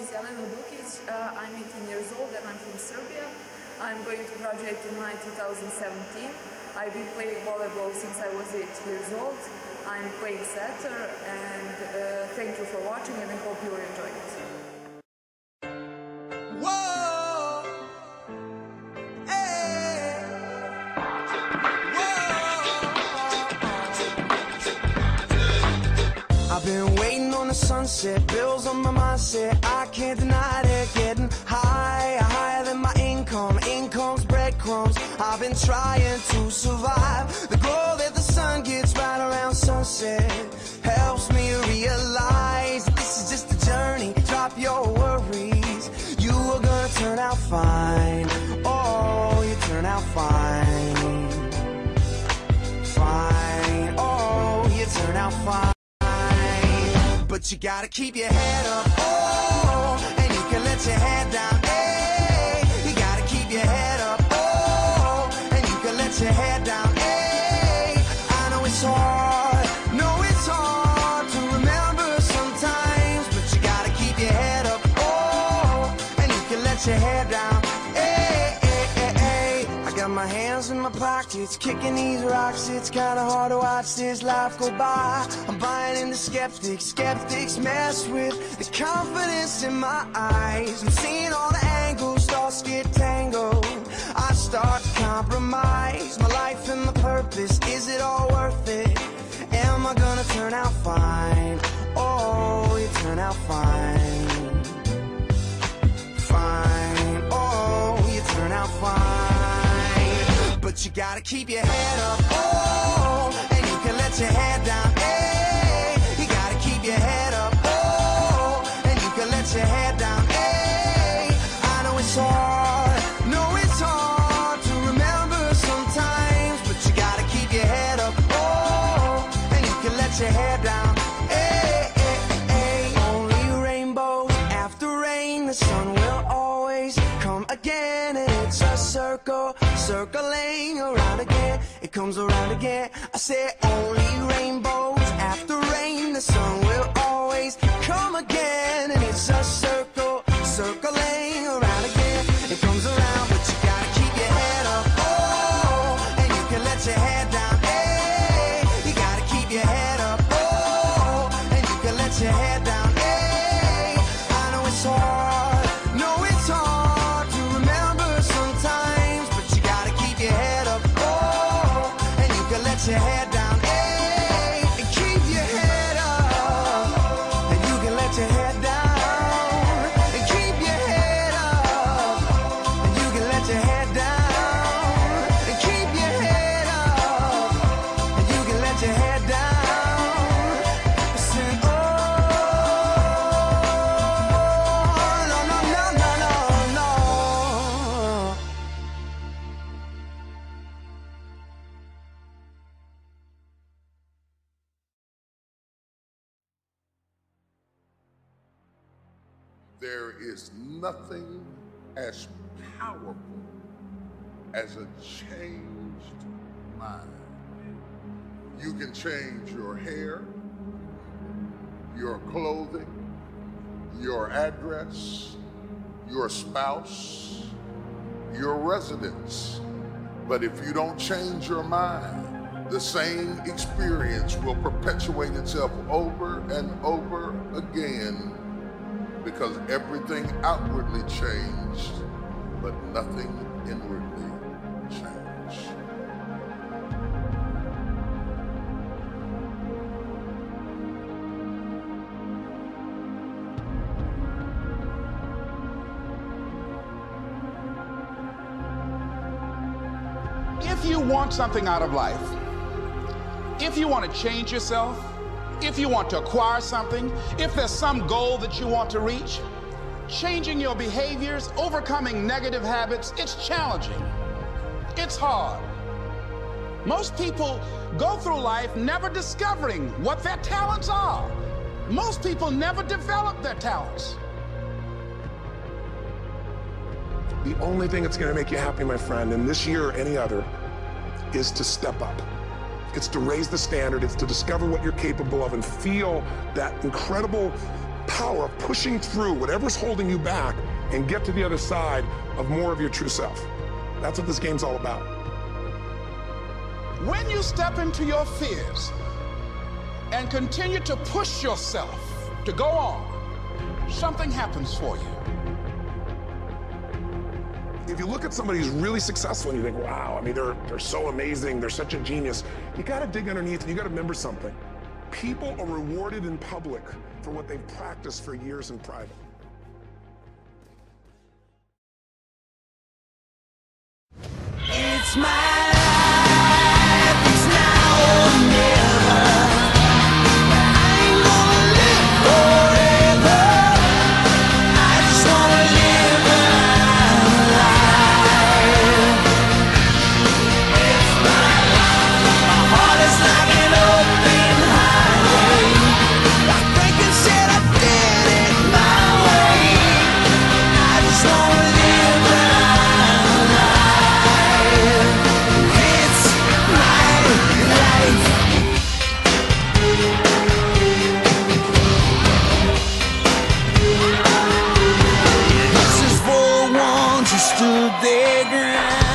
is Jelena Dukić. Uh, I'm 18 years old and I'm from Serbia. I'm going to graduate in May 2017. I've been playing volleyball since I was 8 years old. I'm playing setter and uh, thank you for watching and I hope you will enjoy it. Whoa. Hey. Whoa. I've been waiting the sunset, bills on my mindset. I can't deny it. Getting higher, higher than my income. Income's breadcrumbs. I've been trying to survive. The glow that the sun gets right around sunset helps me realize this is just a journey. Drop your worries. You are gonna turn out fine. Oh, you turn out fine. Fine. Oh, you turn out fine. But you gotta keep your head up. Oh, and you can let your head down. Hey, you gotta keep your head up. Oh, and you can let your head down. My hands in my pockets, kicking these rocks. It's kinda hard to watch this life go by. I'm buying into skeptics, skeptics mess with the confidence in my eyes. I'm seeing all the angles, thoughts get tangled. I start to compromise my life and my purpose. Is it all worth it? Am I gonna turn out fine? Gotta keep your head up. Oh, and you can let your head down. Hey, you gotta keep your head up. Oh, and you can let your head down. Hey, I know it's hard. No, it's hard to remember sometimes. But you gotta keep your head up. Oh, and you can let your head down. Hey, hey, hey, only rainbows after rain. The sun will always come again, and it's a circle, circling around again. It comes around again. I say only rainbows after rain. The sun will always come again, and it's a circle, circling around again. It comes around, but you gotta keep your head up. Oh, and you can let your head down. Hey, you gotta keep your head up. Oh, and you can let your head down. There is nothing as powerful as a changed mind. You can change your hair, your clothing, your address, your spouse, your residence. But if you don't change your mind, the same experience will perpetuate itself over and over again because everything outwardly changed, but nothing inwardly changed. If you want something out of life, if you want to change yourself, if you want to acquire something, if there's some goal that you want to reach, changing your behaviors, overcoming negative habits, it's challenging. It's hard. Most people go through life never discovering what their talents are. Most people never develop their talents. The only thing that's going to make you happy, my friend, in this year or any other, is to step up. It's to raise the standard. It's to discover what you're capable of and feel that incredible power of pushing through whatever's holding you back and get to the other side of more of your true self. That's what this game's all about. When you step into your fears and continue to push yourself to go on, something happens for you. If you look at somebody who's really successful and you think, wow, I mean, they're, they're so amazing, they're such a genius, you gotta dig underneath and you gotta remember something. People are rewarded in public for what they've practiced for years in private. It's my This